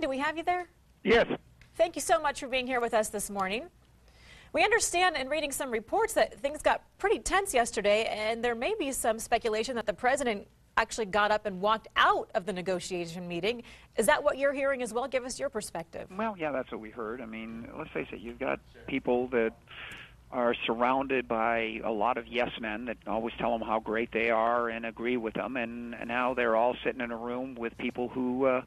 Brian, do we have you there? Yes. Thank you so much for being here with us this morning. We understand in reading some reports that things got pretty tense yesterday, and there may be some speculation that the president actually got up and walked out of the negotiation meeting. Is that what you're hearing as well? Give us your perspective. Well, yeah, that's what we heard. I mean, let's face it, you've got people that are surrounded by a lot of yes men that always tell them how great they are and agree with them, and, and now they're all sitting in a room with people who uh,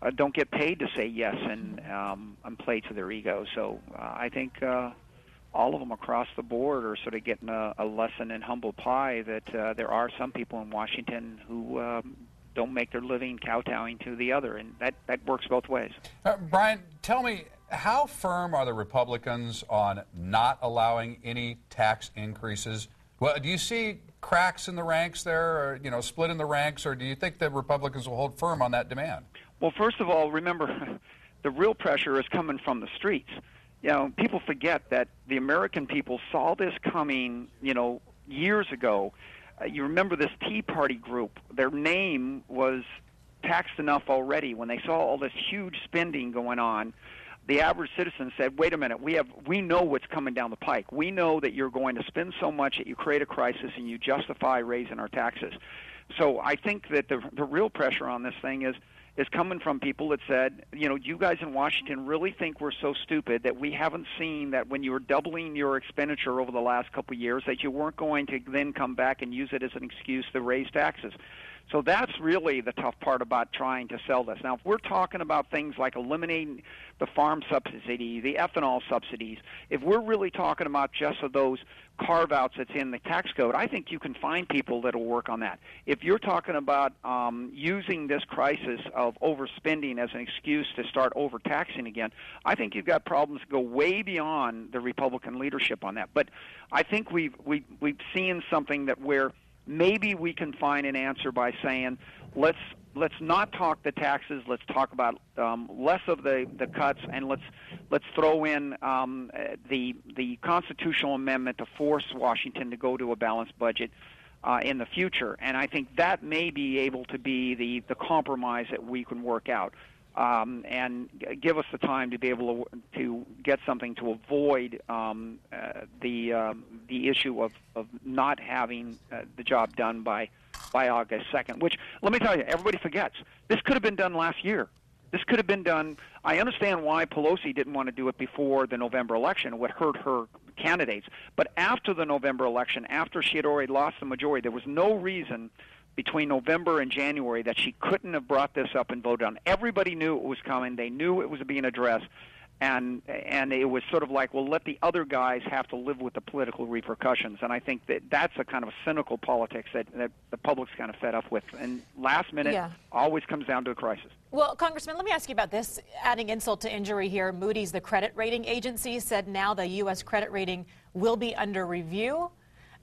uh, don't get paid to say yes and um, and play to their ego. So uh, I think uh, all of them across the board are sort of getting a, a lesson in humble pie that uh, there are some people in Washington who um, don't make their living kowtowing to the other, and that that works both ways. Uh, Brian, tell me. How firm are the Republicans on not allowing any tax increases? Well, do you see cracks in the ranks there, or you know, split in the ranks, or do you think that Republicans will hold firm on that demand? Well, first of all, remember the real pressure is coming from the streets. You know, people forget that the American people saw this coming, you know, years ago. Uh, you remember this Tea Party group, their name was taxed enough already when they saw all this huge spending going on the average citizen said, "Wait a minute, we have we know what's coming down the pike. We know that you're going to spend so much that you create a crisis and you justify raising our taxes." So I think that the the real pressure on this thing is is coming from people that said, you know, you guys in Washington really think we're so stupid that we haven't seen that when you were doubling your expenditure over the last couple of years that you weren't going to then come back and use it as an excuse to raise taxes. So that's really the tough part about trying to sell this. Now, if we're talking about things like eliminating the farm subsidy, the ethanol subsidies, if we're really talking about just those carve outs that's in the tax code, I think you can find people that will work on that. If you're talking about um, using this crisis of overspending as an excuse to start overtaxing again, I think you've got problems go way beyond the Republican leadership on that. But I think we've, we, have we've seen something that where maybe we can find an answer by saying, let's let's not talk the taxes. Let's talk about um, less of the, the cuts, and let's let's throw in um, the the constitutional amendment to force Washington to go to a balanced budget uh, in the future. And I think that may be able to be the the compromise that we can work out um, and give us the time to be able to, to get something to avoid um, uh, the um, the issue of, of not having uh, the job done by by August 2nd. Which let me tell you, everybody forgets this could have been done last year. This could have been done. I understand why Pelosi didn't want to do it before the November election. Would hurt her candidates. But after the November election, after she had already lost the majority, there was no reason between November and January that she couldn't have brought this up and voted on. Everybody knew it was coming. They knew it was being addressed. And and it was sort of like, well, let the other guys have to live with the political repercussions. And I think that that's a kind of a cynical politics that, that the public's kind of fed up with. And last minute yeah. always comes down to a crisis. Well, Congressman, let me ask you about this. Adding insult to injury here, Moody's, the credit rating agency, said now the U.S. credit rating will be under review.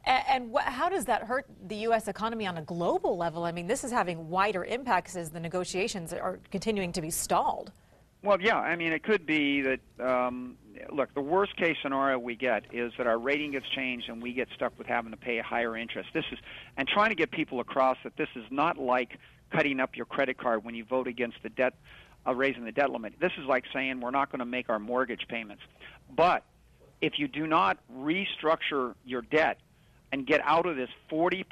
And, and how does that hurt the U.S. economy on a global level? I mean, this is having wider impacts as the negotiations are continuing to be stalled. Well, yeah. I mean, it could be that. Um, look, the worst case scenario we get is that our rating gets changed and we get stuck with having to pay a higher interest. This is and trying to get people across that this is not like cutting up your credit card when you vote against the debt, uh, raising the debt limit. This is like saying we're not going to make our mortgage payments. But if you do not restructure your debt and get out of this 40%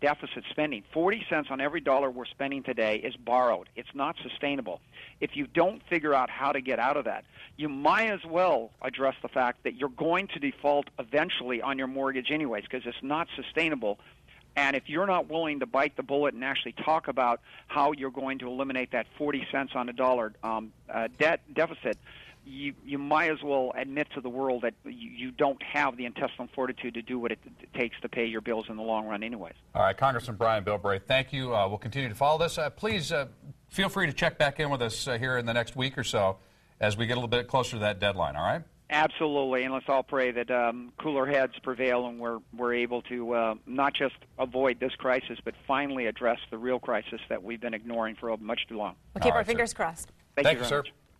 deficit spending. 40 cents on every dollar we're spending today is borrowed. It's not sustainable. If you don't figure out how to get out of that, you might as well address the fact that you're going to default eventually on your mortgage anyways because it's not sustainable. And if you're not willing to bite the bullet and actually talk about how you're going to eliminate that 40 cents on a dollar um, uh, debt deficit, you you might as well admit to the world that you, you don't have the intestinal fortitude to do what it takes to pay your bills in the long run, anyways. All right, Congressman Brian Bilbray, thank you. Uh, we'll continue to follow this. Uh, please uh, feel free to check back in with us uh, here in the next week or so as we get a little bit closer to that deadline. All right. Absolutely, and let's all pray that um, cooler heads prevail and we're we're able to uh, not just avoid this crisis, but finally address the real crisis that we've been ignoring for much too long. We'll keep all our right, fingers sir. crossed. Thank, Thank you, you sir. Much.